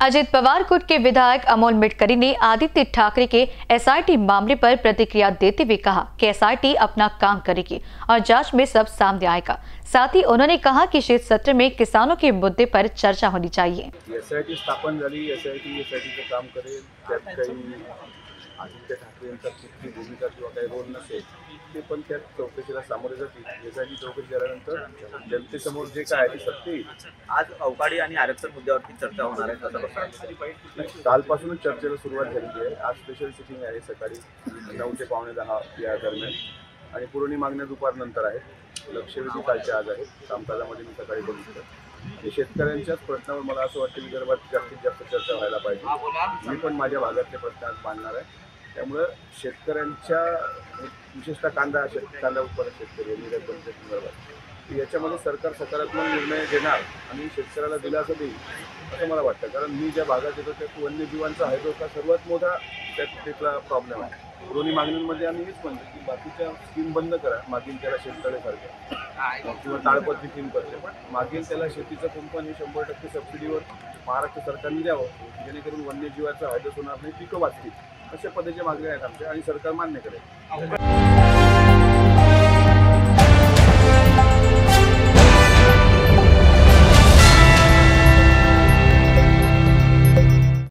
अजित पवार गुट के विधायक अमोल मिटकरी ने आदित्य ठाकरे के एसआईटी मामले पर प्रतिक्रिया देते हुए कहा कि एसआईटी अपना काम करेगी और जांच में सब सामने आएगा। साथ ही उन्होंने कहा कि शीत सत्र में किसानों के मुद्दे पर चर्चा होनी चाहिए। एस आय टी स्थापन झाली S I T S I टीचं काम करेल त्यात काही आदित्य ठाकरे यांचा कुठली भूमिका किंवा काही रोल नसेल ते पण त्या चौकशीला सामोरे जातील. एस आय टी चौकशी झाल्यानंतर जनतेसमोर जे काय आहे ते सत्य येईल. आज अवकाळी आणि आरक्षण मुद्द्यावरती चर्चा होणार आहे? कालपासूनच चर्चेला सुरुवात झालेली आहे. आज स्पेशल सिटिंग आहे सकाळी नऊ ते पावणे दहा या दरम्यान. आणि पुरवणी मागण्या दुपारनंतर आहेत. लक्षवेधी कालचे आज आहेत. कामकाजामध्ये मी सकाळी बघितलं. आणि शेतकऱ्यांच्याच प्रश्नावर मला असं वाटतं विदर्भात जास्तीत जास्त चर्चा व्हायला पाहिजे. मी पण माझ्या भागातले प्रश्न आज मांडणार आहे. त्यामुळं शेतकऱ्यांच्या विशेषतः कांदा शेत कांदा उत्पादक शेतकरी निर्यात बंदच्या संदर्भात. याच्यामध्ये सरकार सकारात्मक निर्णय घेणार आणि शेतकऱ्याला दिलासा देईल असं मला वाटतं. कारण मी ज्या भागात येतो त्यात वन्यजीवांचा हायड्रोचा सर्वात मोठा त्यात तिथला प्रॉब्लेम आहे. दोन्ही मागणींमध्ये आम्ही हेच म्हणतो की बाकीच्या स्कीम बंद करा. मागील त्याला शेतकऱ्यासारख्या किंवा ताळपत्री स्कीम करते. पण मागील त्याला शेतीचं कुंपण हे शंभर टक्के सबसिडीवर महाराष्ट्र सरकारने द्यावं जेणेकरून वन्यजीवाचा फायदा होणार नाही पिकं वाचतील. अशा पद्धतीच्या मागण्या आहेत आमच्या आणि सरकार मान्य करेल.